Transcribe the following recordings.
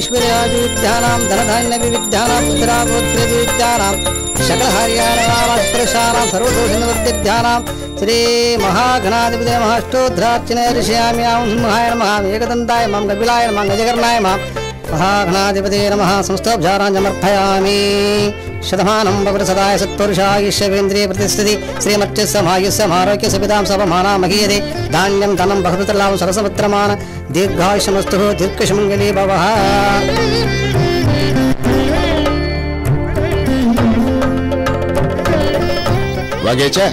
ऐश्वर्यादिविद्यानां धनधान्यविविद्यानां पुत्रापुत्रेदिविद्यानां शकलहर्याणामत्रशानां सर्वदोषनिवृत्तिध्यानां श्रीमहाघनाधिपते महाष्टोध्रार्चने ऋषयाम्यां सिंहाय नमः एकदन्ताय माँ कपिलाय माँ गजकर्णाय माँ महागणाधिपते नमः संस्थोपचारान् समर्पयामि शतमानं भवसदाय सत्पुरुषायुष्यवेन्द्रिय प्रतिष्ठति श्रीमच्चस्यमायुष्य आरोग्य सवितां सवमाना महीयते धान्यं धनं बहुपुत्रलाभं सरसमुत्रमान दीर्घायुषमस्तु दीर्घशमङ्गली भवः வாங்கியாச்சா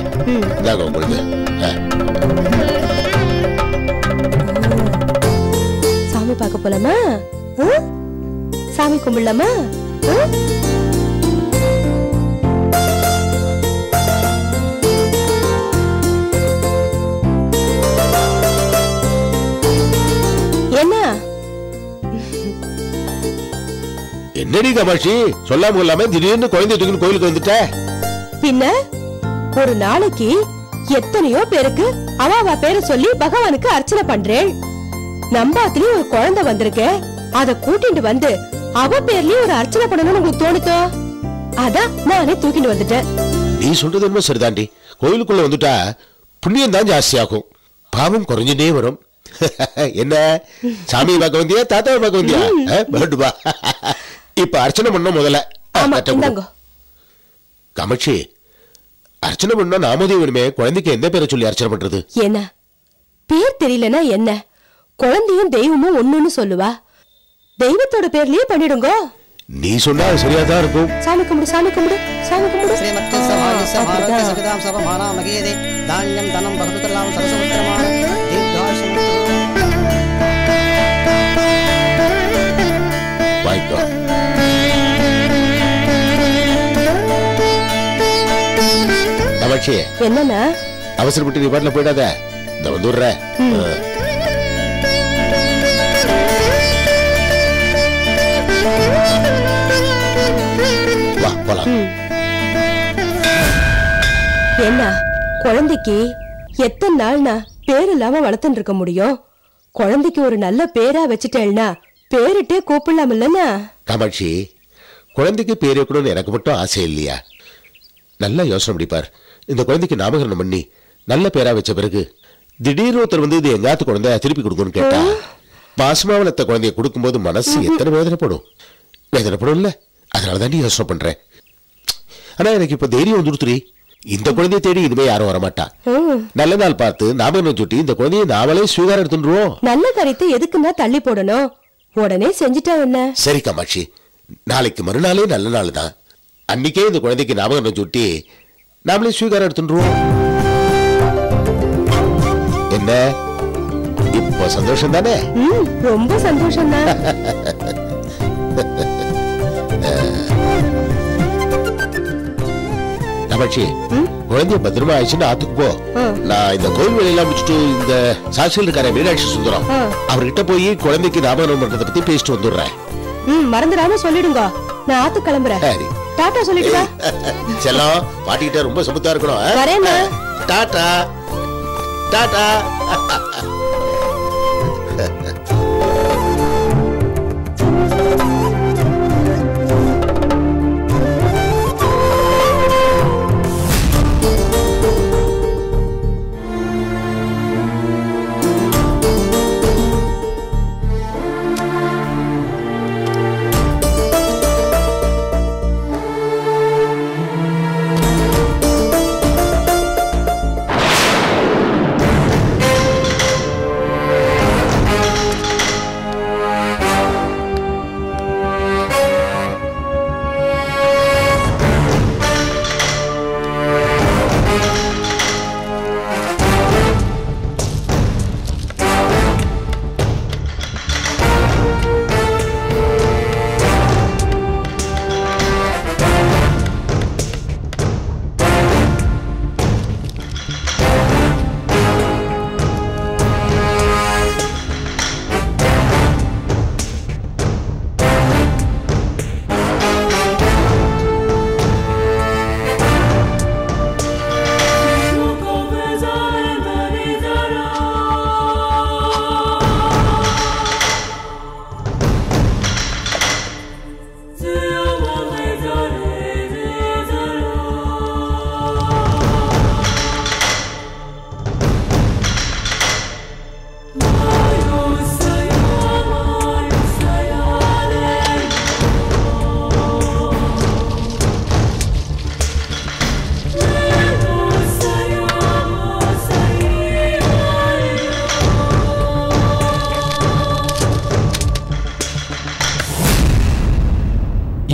இந்தாங்க உங்களுக்கு ஆ. சாமி பார்க்க போலாமா ஆ? சாமி கும்பிடலாமா? என்ன? என்னடி கமாஷி சொல்லாம கொள்ளாம திடீர்னு குழந்தை தூக்கின்னு கோயிலுக்கு வந்துட்ட? பின்ன? ஒரு நாளைக்கு எத்தனையோ பேருக்கு அவாவா பேரை சொல்லி பகவானுக்கு அர்ச்சனை பண்றேன் நம்பாத்துலயும் ஒரு குழந்தை வந்திருக்கு. அத கூட்டிட்டு வந்து அவ பேர்லயும் ஒரு அர்ச்சனை பண்ணணும்னு உங்களுக்கு தோணுதோ? அதான் நானே தூக்கிட்டு வந்துட்டேன். நீ சொல்றது என்ன சரிதாண்டி. கோயிலுக்குள்ள வந்துட்டா புண்ணியம் தான் ஜாஸ்தி ஆகும் பாவம் குறைஞ்சுட்டே வரும். என்ன? சாமியை பார்க்க வந்தியா? தாத்தாவை பார்க்க வந்தியா? வா. இப்ப அர்ச்சனை பண்ண முதல்ல. காமாட்சி அர்ச்சனை பண்ணா நாமதே வேணுமே குழந்தைக்கு எந்த பேரை சொல்லி அர்ச்சனை பண்றது? என்ன? பேர் தெரியலனா என்ன? குழந்தையும் தெய்வமும் ஒண்ணுன்னு சொல்லுவா? தெய்வத்தோட பேர்லயே பண்ணிடுங்க. நீ சொன்னா சரியா இருக்கும். சாமி கும்பிடு சாமி கும்பிடு சாமி கும்பிடு. ஸ்ரீமத்த சவாலி சவாரத சகதாம் சவமானா மகேதே தான்யம் தனம் பரதுதலாம் என்ன தீர்காஷம் அவசரப்பட்டு நீ பாட்டில் போயிடாத. இந்த வந்துடுற என்ன? குழந்தைக்கு எத்தனை நாள்னா பேர் இல்லாம வளர்த்துட்டு இருக்க முடியும்? குழந்தைக்கு ஒரு நல்ல பேரா வச்சுட்டேன்னா பேரிட்டே கூப்பிடலாம் இல்லன்னா காமாட்சி குழந்தைக்கு பேர் வைக்கணும்னு எனக்கு மட்டும் ஆசை இல்லையா? நல்லா யோசனை பண்ணிப்பார் இந்த குழந்தைக்கு நாமகரணம் பண்ணி நல்ல பேரா வச்ச பிறகு திடீர்னு ஒருத்தர் வந்து இது எங்காத்து குழந்தை திருப்பி கொடுக்கணும்னு கேட்டா பாசமாவளத்த குழந்தைய கொடுக்கும்போது மனசு எத்தனை வேதனைப்படும். வேதனைப்படும்ல. அதனால தான் யோசனை பண்றேன். ஆனா எனக்கு இப்ப தைரியம் வந்துருத்துரி இந்த குழந்தைய தேடி இனிமே யாரும் வரமாட்டா. நல்ல நாள் பார்த்து நாமகரணம் சுட்டி இந்த குழந்தைய நாமளே ஸ்வீகாரம் எடுத்துருவோம் நல்ல காரியத்தை எதுக்குன்னா தள்ளி போடணும்? உடனே செஞ்சுட்டா என்ன? சரி காமாட்சி நாளைக்கு மறுநாளே நல்ல நாள் தான். அன்னைக்கே இந்த குழந்தைக்கு ஞாபகம் சுட்டி நாமளே ஸ்வீகாரம் எடுத்துருவோம் என்ன? இப்போ சந்தோஷம் தானே ரொம்ப சந்தோஷம் தான் காமாட்சி குழந்தைய பத்திரமா ஆயிடுச்சுன்னு ஆத்துக்கு போ. நான் இந்த கோயில் வேலையெல்லாம் முடிச்சுட்டு இந்த சாட்சியில் இருக்காரு மீனாட்சி சுந்தரம். அவர்கிட்ட போய் குழந்தைக்கு ஞாபகம் பண்றதை பத்தி பேசிட்டு வந்துடுறேன். ம் மறந்துடாம சொல்லிடுங்க. நான் ஆத்து கிளம்புறேன். டாட்டா சொல்லிட்டு செல்லம் பாட்டிக்கிட்ட ரொம்ப சமுத்தா இருக்கணும். டாடா டாடா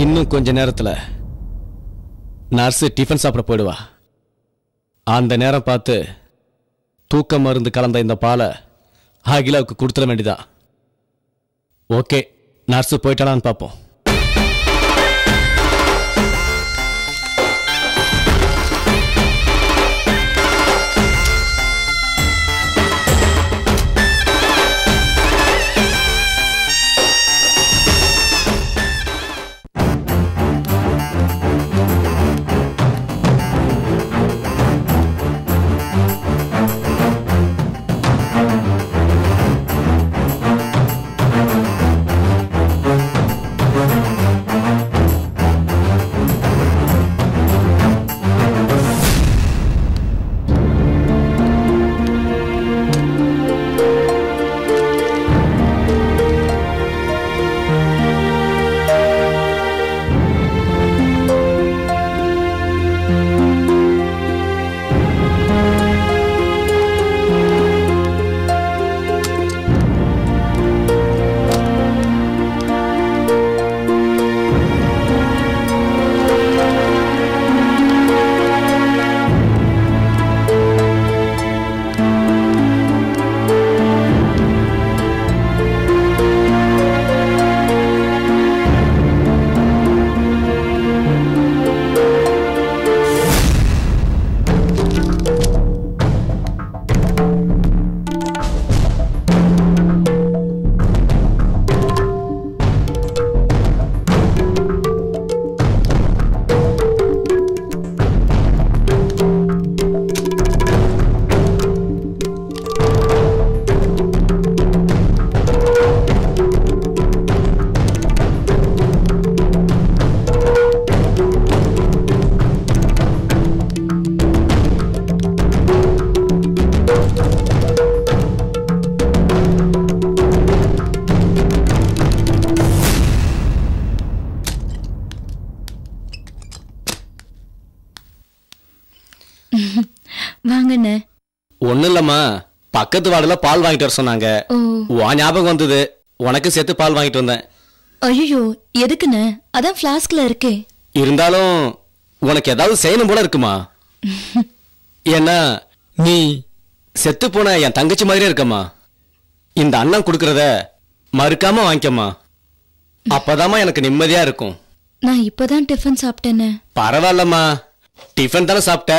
இன்னும் கொஞ்ச நேரத்தில் நர்ஸு டிஃபன் சாப்பிட போயிடுவா. அந்த நேரம் பார்த்து தூக்க மருந்து கலந்த இந்த பாலை அகிலாவுக்கு கொடுத்துட வேண்டியதா. ஓகே நர்ஸு போயிட்டாலான்னு பார்ப்போம். பக்கத்து வார்டில் பால் வாங்கிட்டு வர சொன்னாங்க. உன் ஞாபகம் வந்தது. உனக்கு சேர்த்து பால் வாங்கிட்டு வந்தேன். ஐயோ எதுக்குண்ணே அதான் ஃப்ளாஸ்க்ல இருக்கே. இருந்தாலும் உனக்கு ஏதாவது செய்யணும் போல இருக்குமா? ஏன்னா நீ செத்து போன என் தங்கச்சி மாதிரியே இருக்கம்மா. இந்த அண்ணன் கொடுக்கறத மறுக்காம வாங்கிக்கம்மா. அப்பதாம்மா எனக்கு நிம்மதியா இருக்கும். நான் இப்பதான் டிஃபன் சாப்பிட்டேனே. பரவாயில்லம்மா. டிஃபன் தானே சாப்பிட்ட.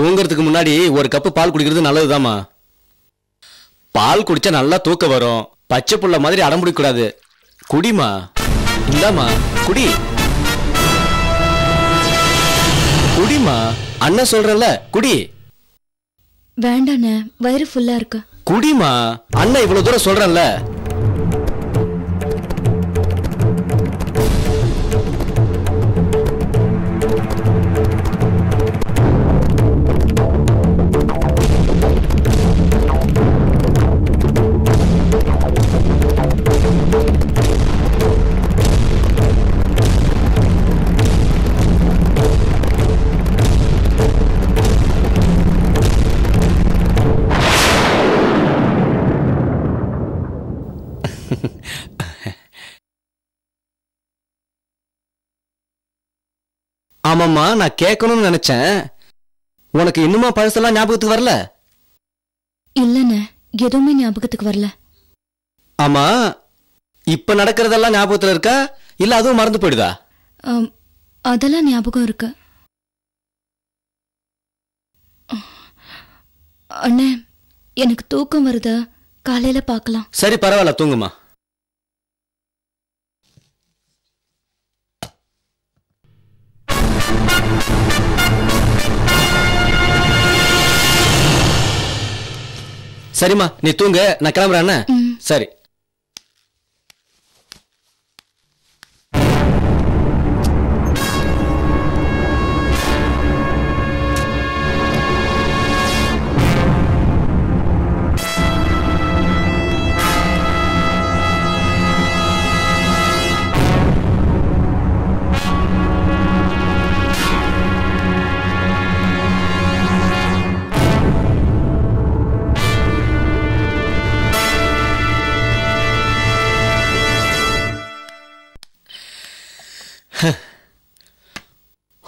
தூங்குறதுக்கு முன்னாடி ஒரு கப்பு பால் குடிக்கிறது நல்லதுதாம்மா. பால் குடிச்சா நல்லா தூக்கம் வரும். பச்சை புள்ள மாதிரி அடம் பிடிக்க கூடாது குடிமா இந்தாம்மா. குடி. குடிமா அண்ணன் சொல்றேன்ல குடி. வேண்டாண்ணே வயிறு ஃபுல்லா இருக்கு. குடிமா அண்ணன் இவ்வளவு தூரம் சொல்றேன்ல ஆமாம்மா நான் கேட்கணும்னு நினைச்சேன். உனக்கு இன்னுமா பழசெல்லாம் ஞாபகத்துக்கு வரல? இல்லண்ணே எதுவுமே ஞாபகத்துக்கு வரல. ஆமா இப்ப நடக்கிறதெல்லாம் ஞாபகத்துல இருக்கா? இல்ல அதுவும் மறந்து போயிடுதா? அதெல்லாம் ஞாபகம் இருக்கு. அண்ணே எனக்கு தூக்கம் வருது. காலையில பார்க்கலாம். சரி பரவாயில்ல தூங்குமா சரிம்மா நீ தூங்கு நான் கிளம்புறேன் என்ன? ம். சரி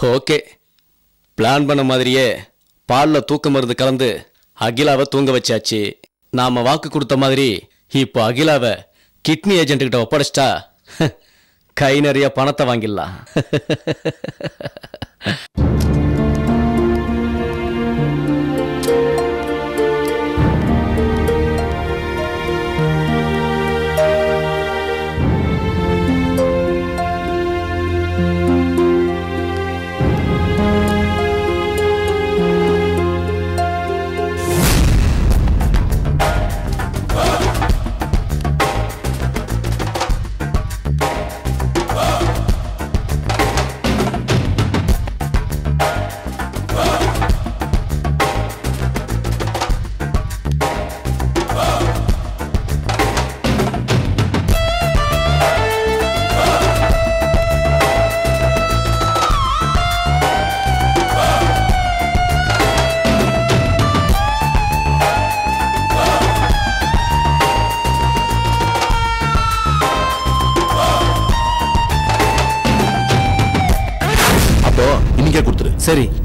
ஓகே. பிளான் பண்ண மாதிரியே பாலில் தூக்க மருந்து கலந்து அகிலாவை தூங்க வச்சாச்சு. நாம வாக்கு கொடுத்த மாதிரி இப்போ அகிலாவை கிட்னி ஏஜென்ட்டுக்கிட்ட கிட்ட ஒப்படைச்சிட்டா கை நிறைய பணத்தை வாங்கிடலாம்.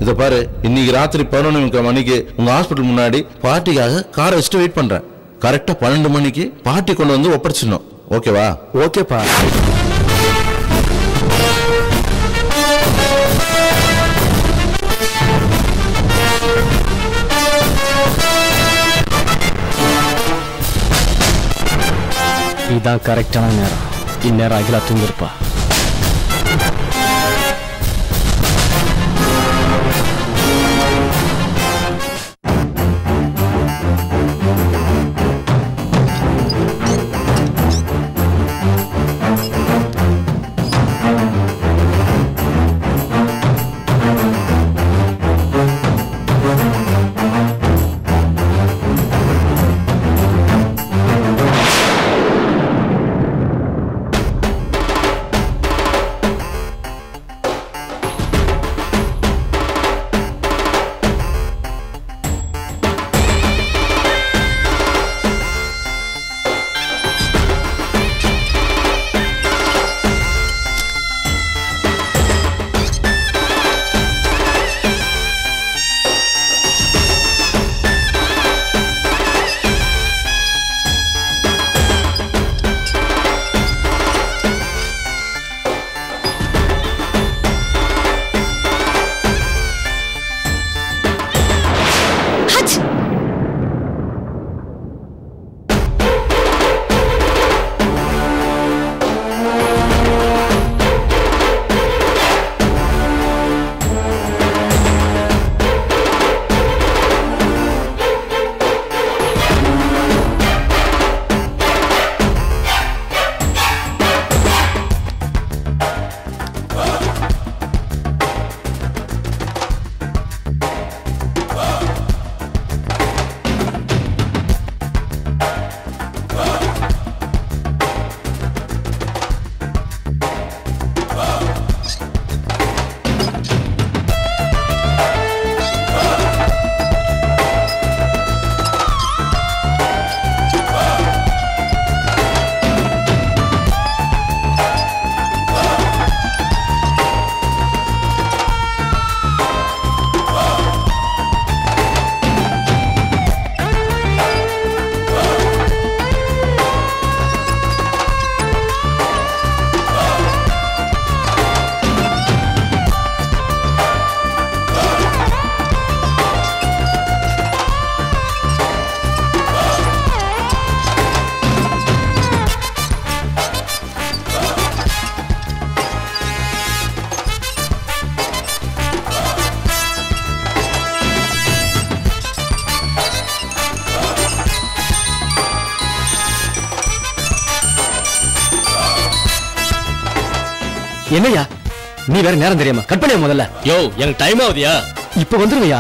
இத பாரு இன்னைக்கு ராத்திரி பதினொன்று மணிக்கு உங்க ஹாஸ்பிட்டல் முன்னாடி பார்ட்டிக்காக காரை வச்சுட்டு வெயிட் பண்றேன். கரெக்டா பன்னெண்டு மணிக்கு பார்ட்டி கொண்டு வந்து ஒப்படைச்சிடணும். ஓகேவா ஓகேப்பா இதான் கரெக்டான நேரம். இந்நேரம் அகிலா தூங்கிருப்பா. என்னய்யா? நீ வேற நேரம் தெரியாம கட் பண்ணியா முதல்ல? யோ எனக்கு டைம் ஆகுதியா? இப்ப வந்துருவையா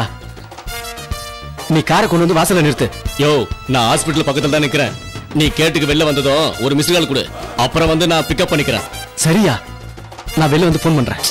நீ காரை கொண்டு வந்து வாசல்ல நிறுத்து. யோ நான் ஹாஸ்பிடல் பக்கத்துல தான் நிக்கிறேன். நீ கேட்டுக்கு வெளில வந்ததும் ஒரு மிஸ்டு கால் கொடு. அப்புறம் வந்து நான் பிக்கப் பண்ணிக்கிறேன். சரியா நான் வெளில வந்து ஃபோன் பண்றேன்.